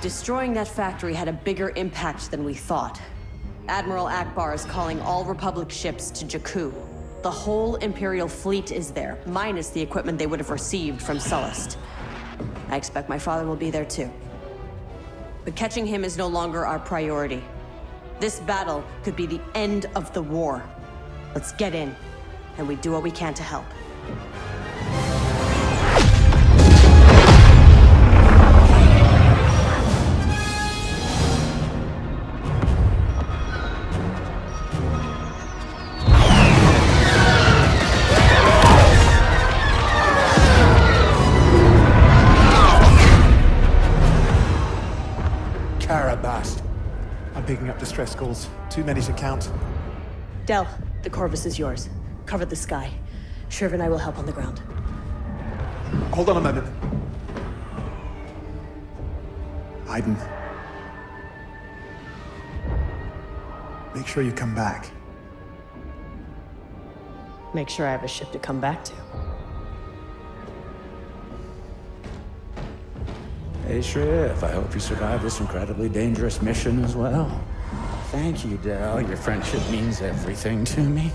Destroying that factory had a bigger impact than we thought. Admiral Ackbar is calling all Republic ships to Jakku. The whole Imperial fleet is there, minus the equipment they would have received from Sullust. I expect my father will be there too. But catching him is no longer our priority. This battle could be the end of the war. Let's get in, and we do what we can to help. Picking up distress calls. Too many to count. Del, the Corvus is yours. Cover the sky. Shriv and I will help on the ground. Hold on a moment. Iden. Make sure you come back. Make sure I have a ship to come back to. Hey, Shriv, I hope you survive this incredibly dangerous mission as well. Thank you, Del. Your friendship means everything to me.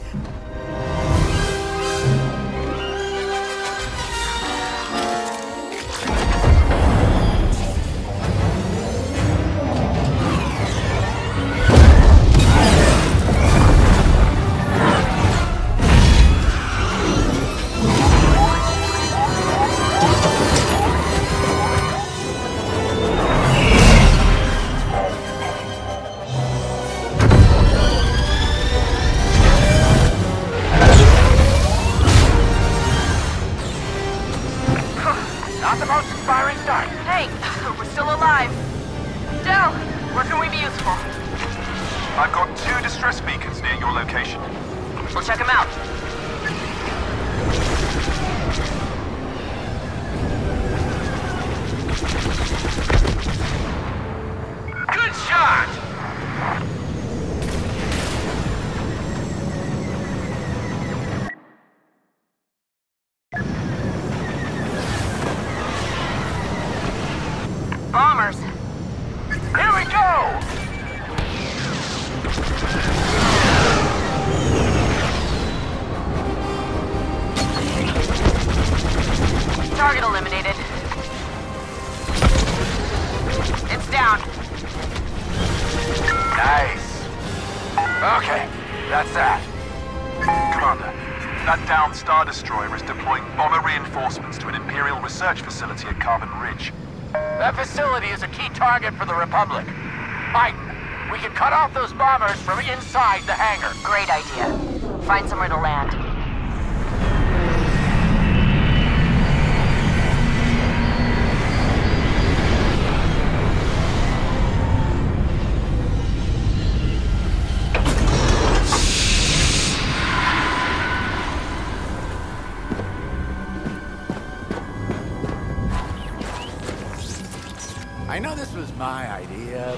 Reinforcements to an Imperial research facility at Carbon Ridge. That facility is a key target for the Republic. Iden, we can cut off those bombers from inside the hangar. Great idea. Find somewhere to land.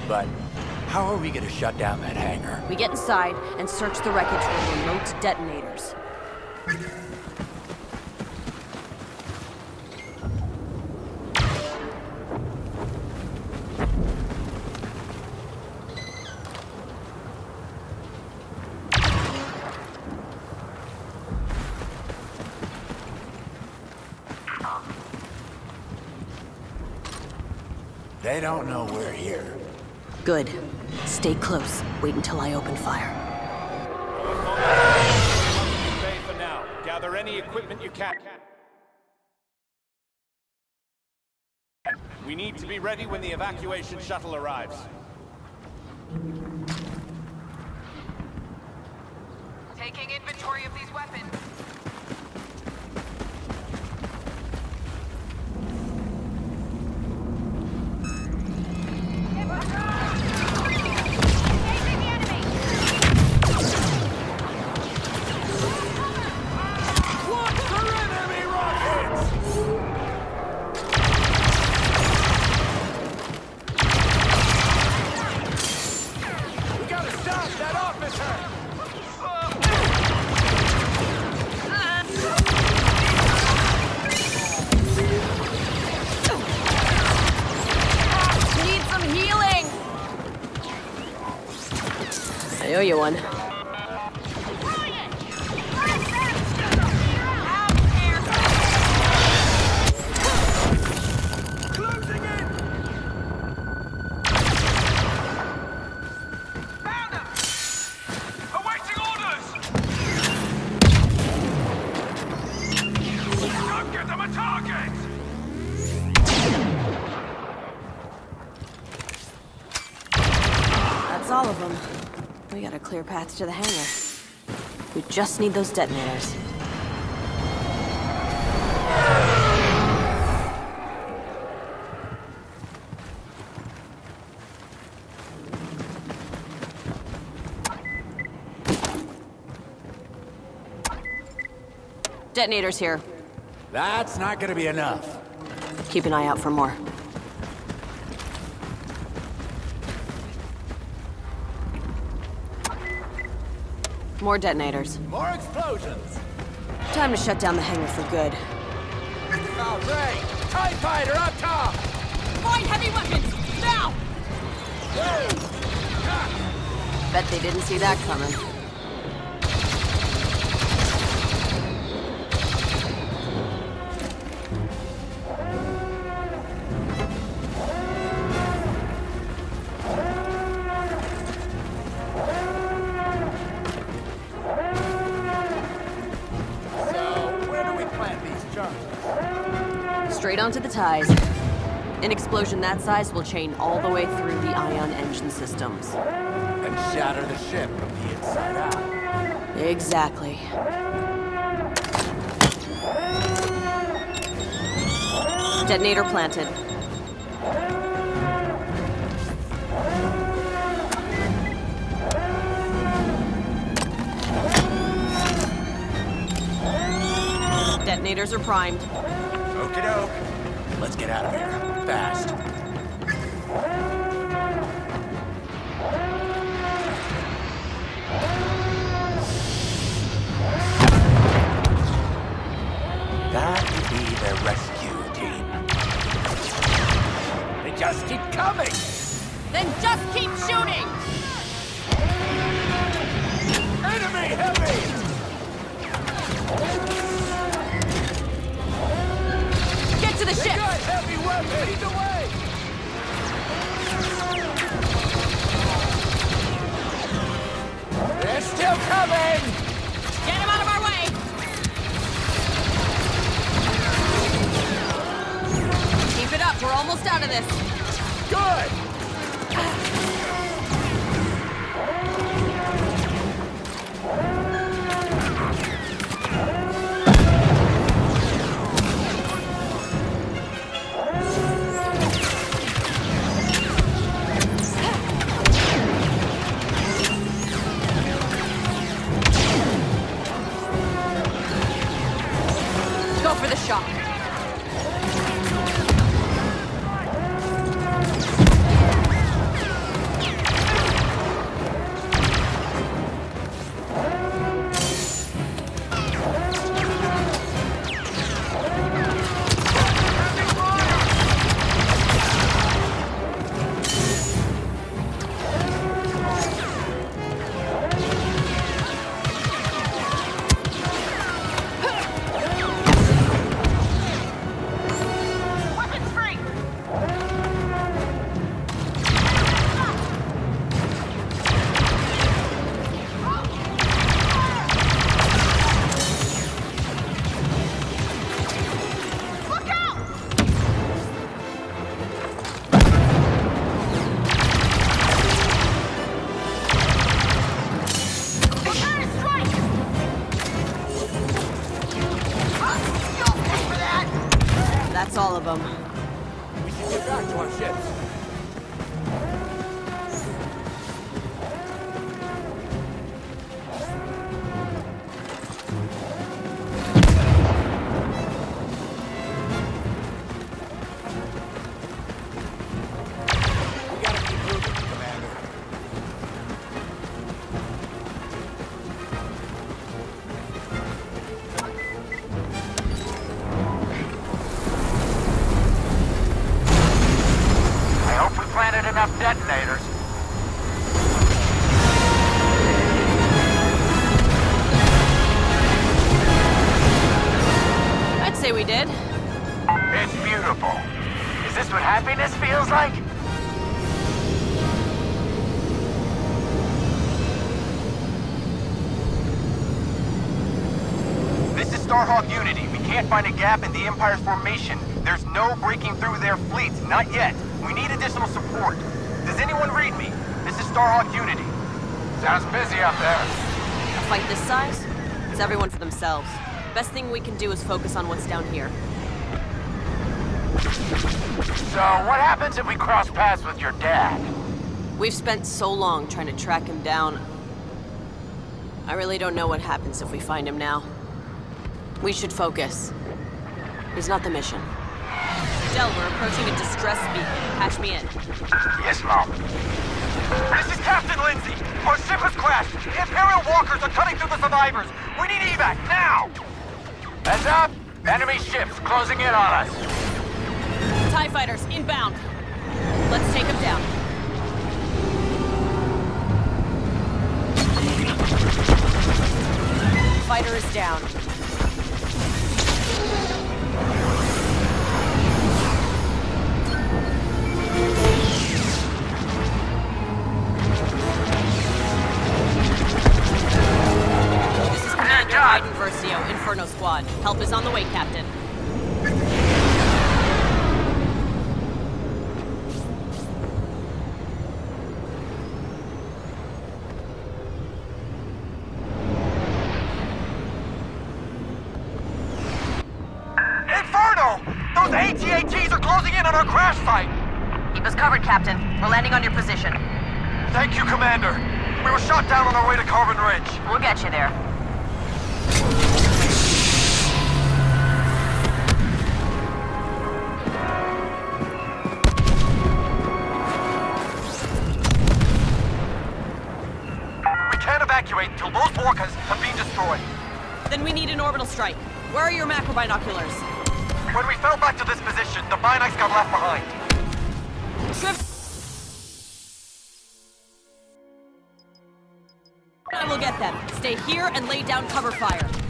But how are we gonna shut down that hangar? We get inside and search the wreckage for remote detonators. They don't know we're here. Good. Stay close. Wait until I open fire. Bay for now. Gather any equipment you can. We need to be ready when the evacuation shuttle arrives. Taking inventory of these weapons. We got a clear path to the hangar. We just need those detonators. Detonators here. That's not gonna be enough. Keep an eye out for more. More detonators. More explosions! Time to shut down the hangar for good. Oh, great! TIE fighter up top! Find heavy weapons! Now! Bet they didn't see that coming. Straight onto the TIEs. An explosion that size will chain all the way through the ion engine systems. And shatter the ship from the inside out. Exactly. Detonator planted. Detonators are primed. Okie doke. Let's get out of here. Fast. That would be the rescue team. They just keep coming! Then just keep shooting! Enemy heavy! The ship! Got heavy weapons! For the shock. We did. It's beautiful. Is this what happiness feels like? This is Starhawk Unity. We can't find a gap in the Empire's formation. There's no breaking through their fleet. Not yet. We need additional support. Does anyone read me? This is Starhawk Unity. Sounds busy out there. A fight this size? It's everyone for themselves. Best thing we can do is focus on what's down here. So, what happens if we cross paths with your dad? We've spent so long trying to track him down. I really don't know what happens if we find him now. We should focus. He's not the mission. Del, we're approaching a distress beacon. Patch me in. Yes, Mom. This is Captain Lindsay. Our ship has crashed. Imperial walkers are cutting through the survivors. We need evac, now! Heads up! Enemy ships closing in on us. TIE fighters, inbound. Let's take him down. Fighter is down. Inferno Squad. Help is on the way, Captain. Inferno! Those AT-ATs are closing in on our crash site! Keep us covered, Captain. We're landing on your position. Thank you, Commander. We were shot down on our way to Carbon Ridge. We'll get you there. Vorkas have been destroyed. Then we need an orbital strike. Where are your macro binoculars? When we fell back to this position, the Binax got left behind. Trip. I will get them. Stay here and lay down cover fire.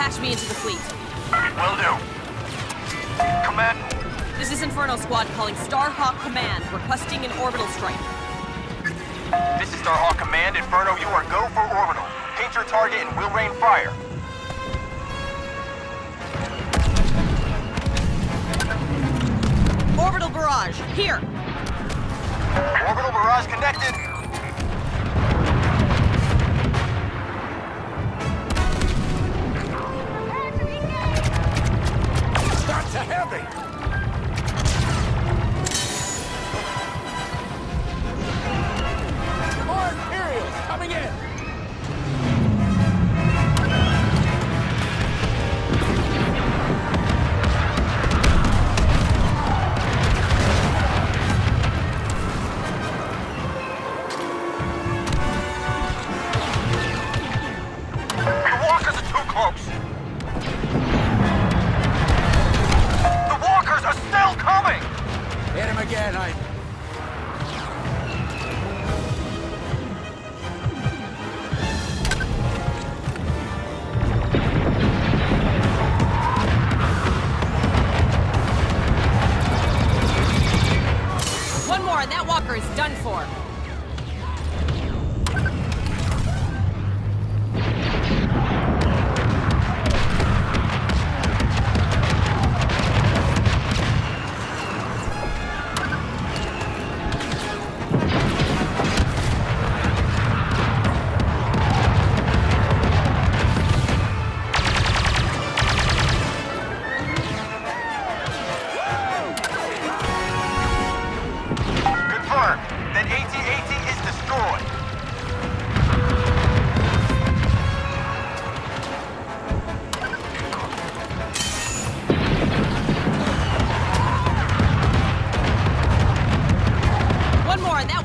Patch me into the fleet. Will do. Command, This is Inferno Squad calling Starhawk Command, requesting an orbital strike. this is Starhawk Command. Inferno, you are go for orbital. Paint your target and we'll rain fire. Orbital barrage, here! Orbital barrage connected. Start again, I...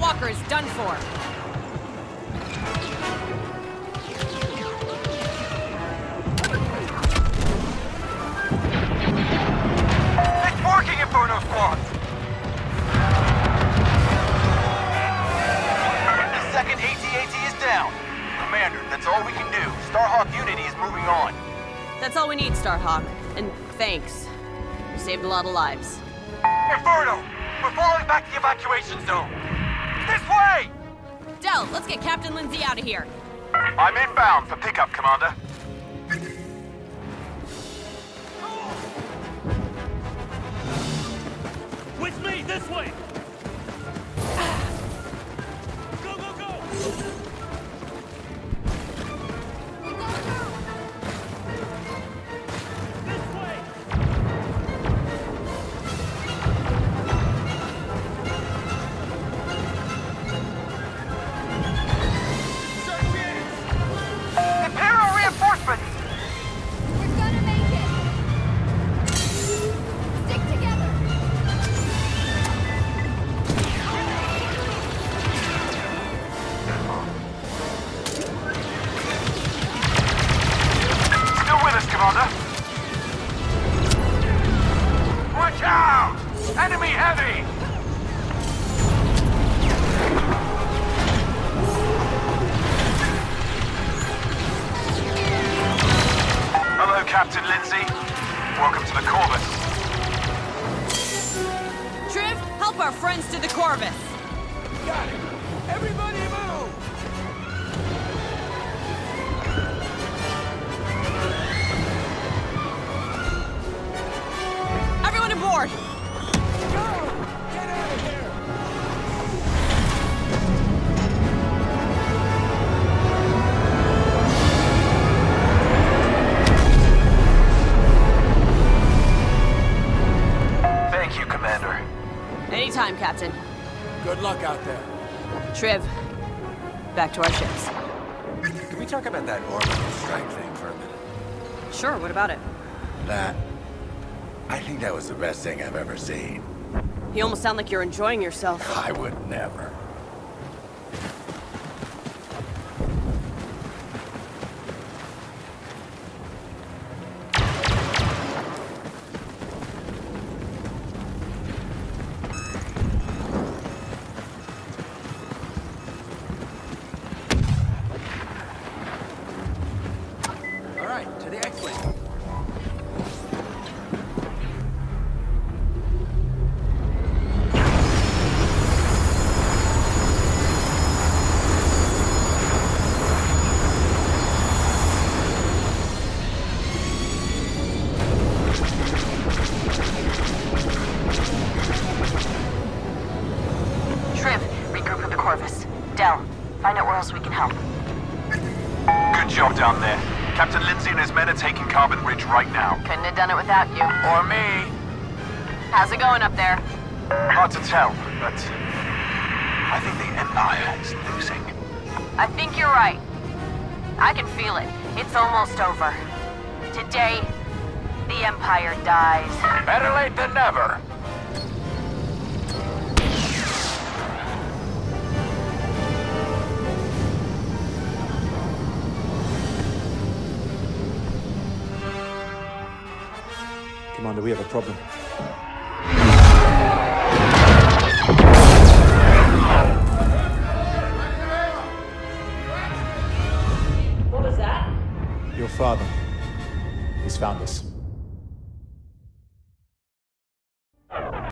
Walker is done for. It's working, Inferno Squad! The second AT-AT is down. Commander, that's all we can do. Starhawk Unity is moving on. That's all we need, Starhawk. And thanks. You saved a lot of lives. Inferno! We're falling back to the evacuation zone! This way! Del, let's get Captain Lindsay out of here. I'm inbound for pickup, Commander. With me, this way! Back to our ships. Can we talk about that orbital strike thing for a minute? Sure, what about it? That. I think that was the best thing I've ever seen. You almost sound like you're enjoying yourself. I would never. Going up there? Hard to tell, but I think the Empire is losing. I think you're right. I can feel it. It's almost over. Today, the Empire dies. Better late than never. Commander, we have a problem. Father. He's found us.